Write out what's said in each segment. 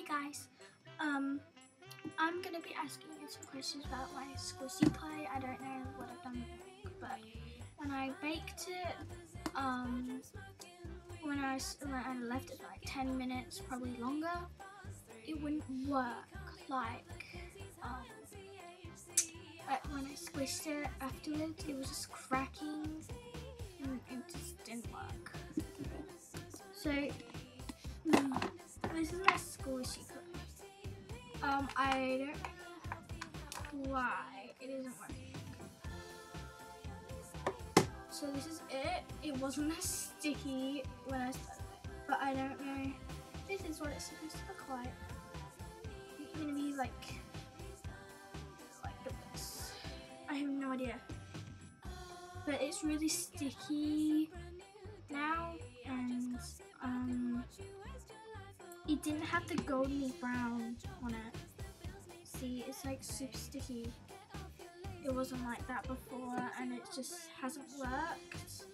Hey guys, um, I'm gonna be asking you some questions about my squishy pie. I don't know what I've done wrong, but when I baked it, um, when I, when I left it for like 10 minutes, probably longer, it wouldn't work like, um, like when I squished it afterwards, it was just cracking and it just didn't work. So, this is my squishy pie. Um, I don't know why it isn't working. So this is it. It wasn't as sticky when I started it, but I don't know. This is what it's supposed to look like. It's gonna be like like this. I have no idea, but it's really sticky now, and it didn't have the golden brown on it. See, it's like super sticky. It wasn't like that before and it just hasn't worked.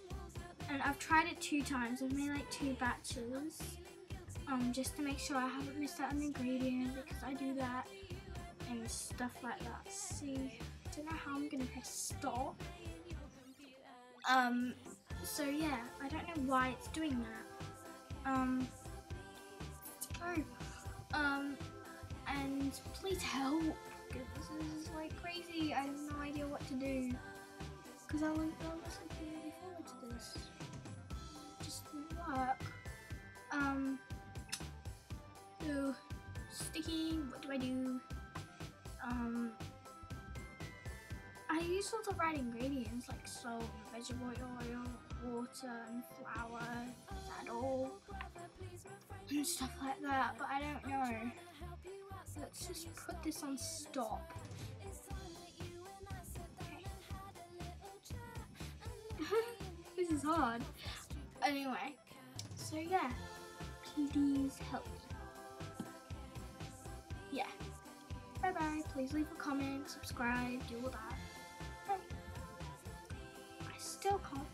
And I've tried it two times. I've made like two batches um, just to make sure I haven't missed out an ingredient because I do that and stuff like that. See I don't know how I'm gonna press stop. Um so yeah I don't know why it's doing that. Um and please help because this is like crazy. I have no idea what to do. Because I was, looking really forward to this. Just work. Um, so, sticky, what do I do? Um, I use all the right ingredients like salt, vegetable oil, water and flour, saddle, and stuff like that, but I don't know. Let's just put this on stop. this is hard. Anyway, so yeah, please help me. Yeah. Bye bye. Please leave a comment, subscribe, do all that. Bye. I still can't